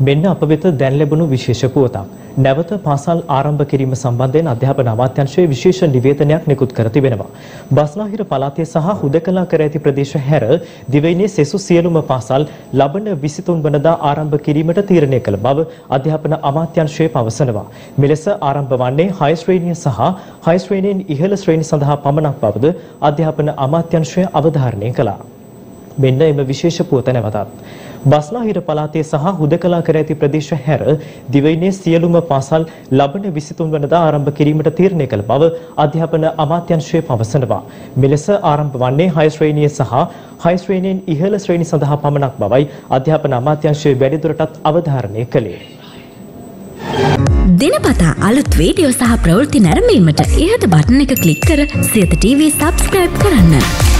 මෙන්න අප වෙත දැන් ලැබුණු විශේෂ පුවතක්. නැවත පාසල් ආරම්භ කිරීම සම්බන්ධයෙන් අධ්‍යාපන අමාත්‍යාංශයේ විශේෂ නිවේදනයක් නිකුත් කර තිබෙනවා. බස්නාහිර පළාතේ සහ හුදකලා කර ඇති ප්‍රදේශ හැර දිවයිනේ සෙසු සියලුම පාසල් ලබන 23 වනදා ආරම්භ කිරීමට තීරණය කළ බව අධ්‍යාපන අමාත්‍යාංශය පවසනවා. මෙලෙස ආරම්භ වන්නේ 6 ශ්‍රේණිය සහ 6 ශ්‍රේණියෙන් ඉහළ ශ්‍රේණි සඳහා පමණක් බවද අධ්‍යාපන අමාත්‍යාංශය අවධාරණය කළා. මෙන්න එම විශේෂ පුවත නැවතත්. බස්නාහිර පළාතේ සහ හුදකලා කර ඇති ප්‍රදේශ හැර දිවයිනේ සියලුම පාසල් ලබන 23 වනදා ආරම්භ කිරීමට තීරණය කළ බව අධ්‍යාපන අමාත්‍යාංශය පවසනවා. මෙලෙස ආරම්භ වන්නේ 6 ශ්‍රේණිය සහ 6 ශ්‍රේණියෙන් ඉහළ ශ්‍රේණි සඳහා පමණක් බවයි අධ්‍යාපන අමාත්‍යාංශය වැඩිදුරටත් අවධාරණය කළේ. දිනපතා අලුත් වීඩියෝ සහ ප්‍රවෘත්ති නැරඹීමට ඉහත බටන එක ක්ලික් කර සියත TV සබස්ක්‍රයිබ් කරන්න.